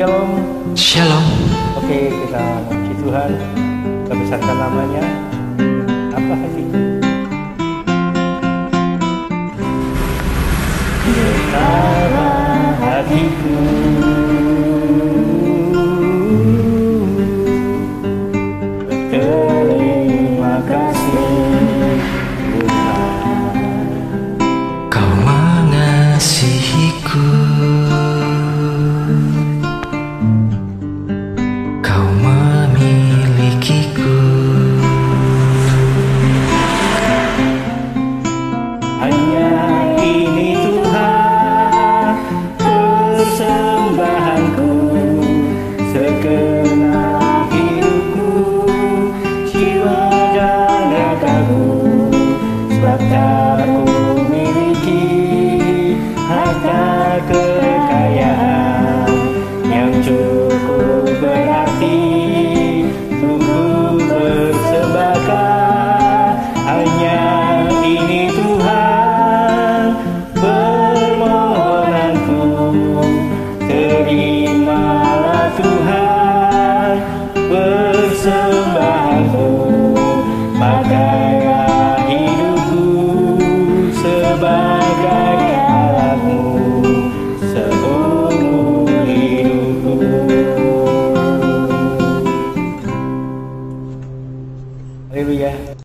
Shalom. Shalom. Oke, kita memuji Tuhan. Kita besarkan namanya. Apa hati? Besarlah hatiku. Betul. sembahanku sekena hidupku jiwa dan ragaku sebab Bagaikan hidupku sebagai alatmu seumur hidupku. Haleluya